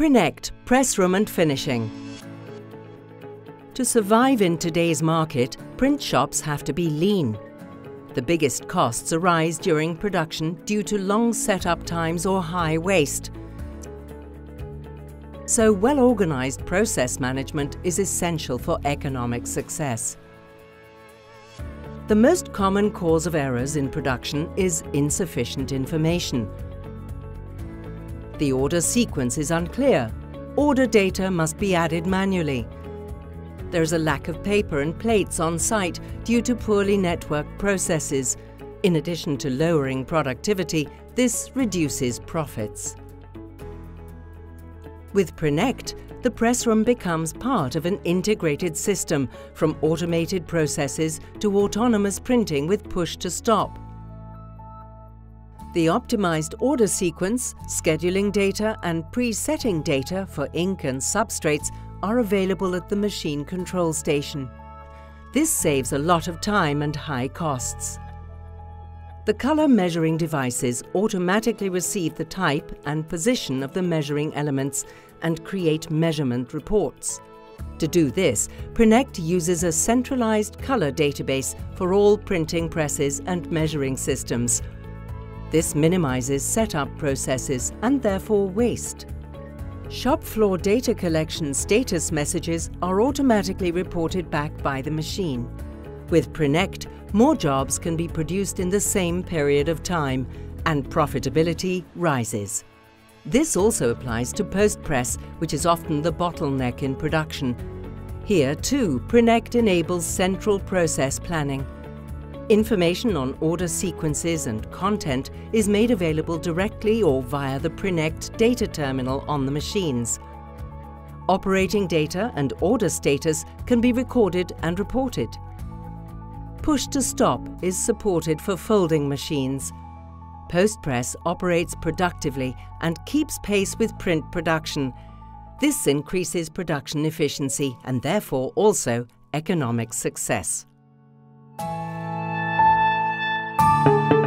Prinect Press Room and Finishing. To survive in today's market, print shops have to be lean. The biggest costs arise during production due to long setup times or high waste. So well-organized process management is essential for economic success. The most common cause of errors in production is insufficient information, the order sequence is unclear. Order data must be added manually. There is a lack of paper and plates on site due to poorly networked processes. In addition to lowering productivity, this reduces profits. With Prinect, the press room becomes part of an integrated system from automated processes to autonomous printing with push to stop. The optimized order sequence, scheduling data and pre-setting data for ink and substrates are available at the machine control station. This saves a lot of time and high costs. The color measuring devices automatically receive the type and position of the measuring elements and create measurement reports. To do this, Prinect uses a centralized color database for all printing presses and measuring systems, this minimizes setup processes and therefore waste. Shop floor data collection status messages are automatically reported back by the machine. With Prinect, more jobs can be produced in the same period of time and profitability rises. This also applies to post-press, which is often the bottleneck in production. Here too, Prinect enables central process planning Information on order sequences and content is made available directly or via the Prinect data terminal on the machines. Operating data and order status can be recorded and reported. Push to stop is supported for folding machines. Postpress operates productively and keeps pace with print production. This increases production efficiency and therefore also economic success. Thank you.